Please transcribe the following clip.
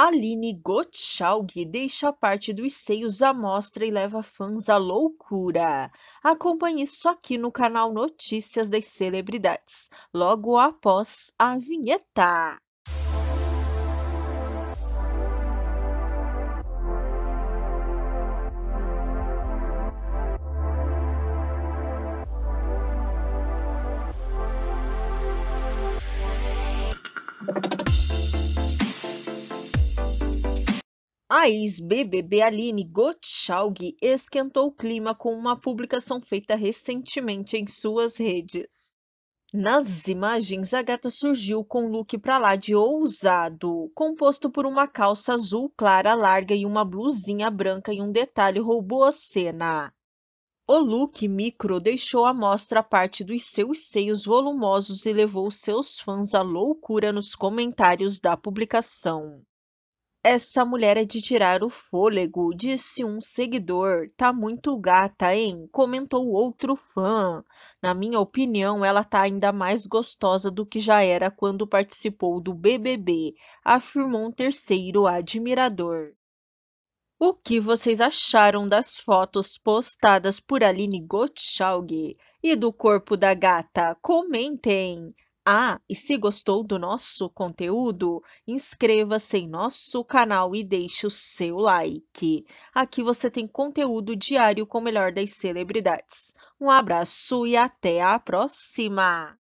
Aline Gottschalk deixa parte dos seios à mostra e leva fãs à loucura. Acompanhe isso aqui no canal Notícias das Celebridades, logo após a vinheta. A ex-BBB Aline Gottschalk esquentou o clima com uma publicação feita recentemente em suas redes. Nas imagens, a gata surgiu com um look pra lá de ousado, composto por uma calça azul clara larga e uma blusinha branca e um detalhe roubou a cena. O look micro deixou à mostra parte dos seus seios volumosos e levou seus fãs à loucura nos comentários da publicação. Essa mulher é de tirar o fôlego, disse um seguidor. Tá muito gata, hein? Comentou outro fã. Na minha opinião, ela tá ainda mais gostosa do que já era quando participou do BBB, afirmou um terceiro admirador. O que vocês acharam das fotos postadas por Aline Gottschalk e do corpo da gata? Comentem! Ah, e se gostou do nosso conteúdo, inscreva-se em nosso canal e deixe o seu like. Aqui você tem conteúdo diário com o melhor das celebridades. Um abraço e até a próxima!